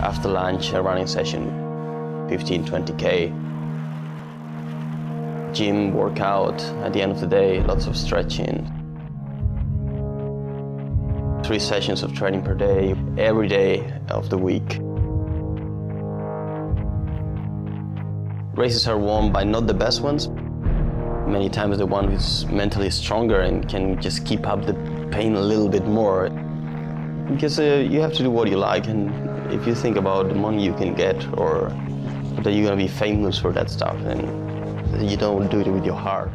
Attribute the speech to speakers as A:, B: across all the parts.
A: After lunch, a running session, 15, 20k. Gym workout at the end of the day, lots of stretching. Three sessions of training per day, every day of the week. Races are won by not the best ones, many times the one who's mentally stronger and can just keep up the pain a little bit more. Because uh, you have to do what you like, and if you think about the money you can get or that you're gonna be famous for that stuff, then you don't do it with your heart.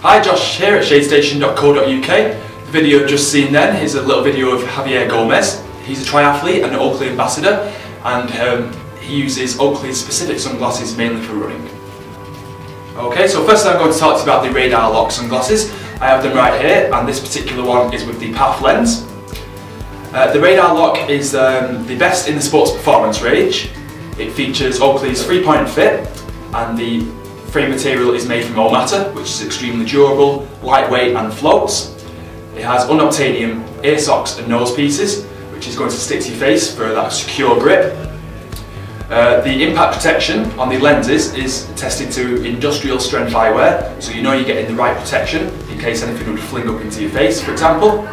B: Hi, Josh here at shadestation.co.uk. The video just seen then is a little video of Javier Gomez. He's a triathlete and an Oakley ambassador, and um, he uses Oakley's specific sunglasses mainly for running. Okay, so first I'm going to talk to you about the Radar Lock sunglasses. I have them right here, and this particular one is with the Path lens. Uh, the Radar Lock is um, the best in the sports performance range. It features Oakley's three-point fit and the frame material is made from O Matter, which is extremely durable, lightweight and floats. It has unobtainium ear socks and nose pieces, which is going to stick to your face for that secure grip. Uh, the impact protection on the lenses is tested to industrial strength eyewear, so you know you're getting the right protection in case anything would fling up into your face, for example.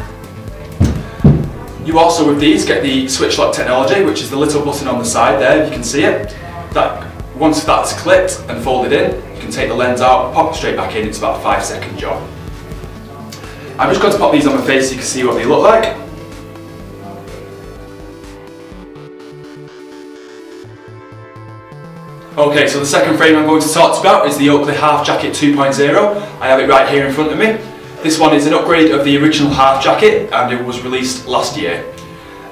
B: You also with these get the switch lock technology, which is the little button on the side there, you can see it. That Once that's clipped and folded in, you can take the lens out, pop it straight back in, it's about a five second job. I'm just going to pop these on my face so you can see what they look like. Okay, so the second frame I'm going to talk about is the Oakley Half Jacket 2.0. I have it right here in front of me. This one is an upgrade of the original half jacket and it was released last year.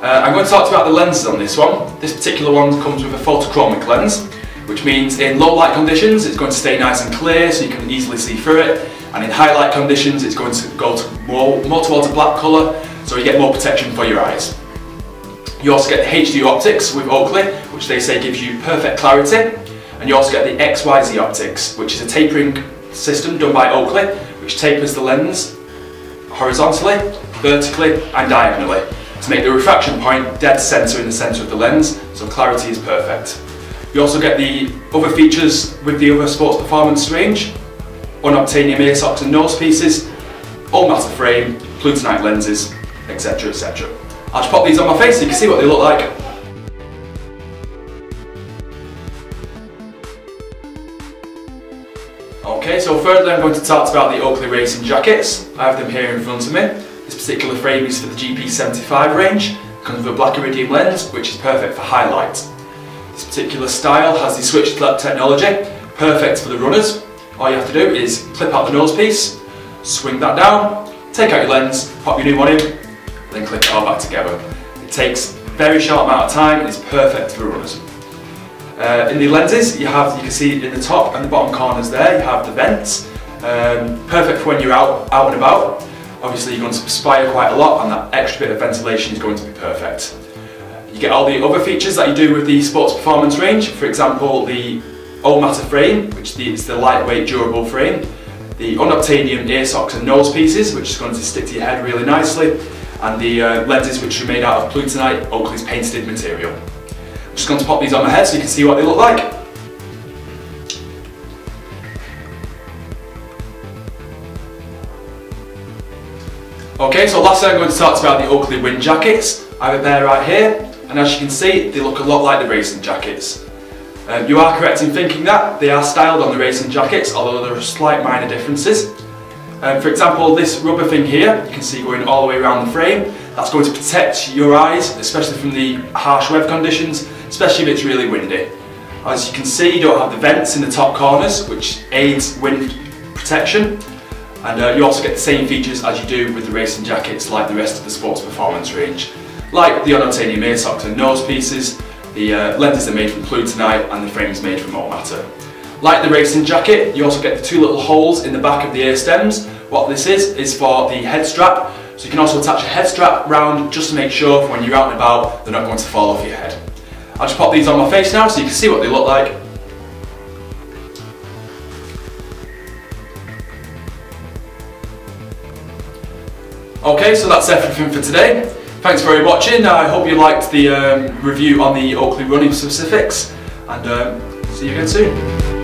B: Uh, I'm going to talk about the lenses on this one. This particular one comes with a photochromic lens, which means in low light conditions it's going to stay nice and clear so you can easily see through it, and in high light conditions it's going to go to more, more towards a black colour so you get more protection for your eyes. You also get the HD optics with Oakley, which they say gives you perfect clarity, and you also get the XYZ optics, which is a tapering system done by Oakley, which tapers the lens horizontally, vertically and diagonally to make the refraction point dead centre in the centre of the lens, so clarity is perfect. You also get the other features with the other sports performance range, unobtainium ear socks and nose pieces, O Matter frame, Plutonite lenses, etc etc. I'll just pop these on my face so you can see what they look like. So thirdly I'm going to talk about the Oakley racing jackets. I have them here in front of me. This particular frame is for the GP75 range. It comes with a black iridium lens, which is perfect for highlight. This particular style has the switch lock technology, perfect for the runners. All you have to do is clip out the nose piece, swing that down, take out your lens, pop your new one in, then clip it all back together. It takes a very short amount of time and it's perfect for runners. Uh, in the lenses, you have, you can see in the top and the bottom corners there, you have the vents. Um, perfect for when you're out, out and about. Obviously you're going to perspire quite a lot and that extra bit of ventilation is going to be perfect. You get all the other features that you do with the sports performance range, for example the O Matter frame, which is the lightweight durable frame, the unobtainium ear socks and nose pieces, which is going to stick to your head really nicely, and the uh, lenses which are made out of Plutonite, Oakley's painted material just going to pop these on my head so you can see what they look like. Okay, so lastly I'm going to talk about the Oakley wind jackets. I have a pair right here, and as you can see, they look a lot like the racing jackets. Um, you are correct in thinking that. They are styled on the racing jackets, although there are slight minor differences. Um, for example, this rubber thing here, you can see going all the way around the frame, that's going to protect your eyes, especially from the harsh weather conditions, especially if it's really windy. As you can see, you don't have the vents in the top corners, which aids wind protection. And uh, you also get the same features as you do with the racing jackets like the rest of the sports performance range. Like the unobtainium ear socks and nose pieces, the uh, lenses are made from Plutonite and the frame is made from O Matter. Like the racing jacket, you also get the two little holes in the back of the ear stems. What this is, is for the head strap. So you can also attach a head strap round just to make sure when you're out and about, they're not going to fall off your head. I'll just pop these on my face now so you can see what they look like. Okay, so that's everything for today. Thanks for watching. I hope you liked the um, review on the Oakley running specifics, and um, see you again soon.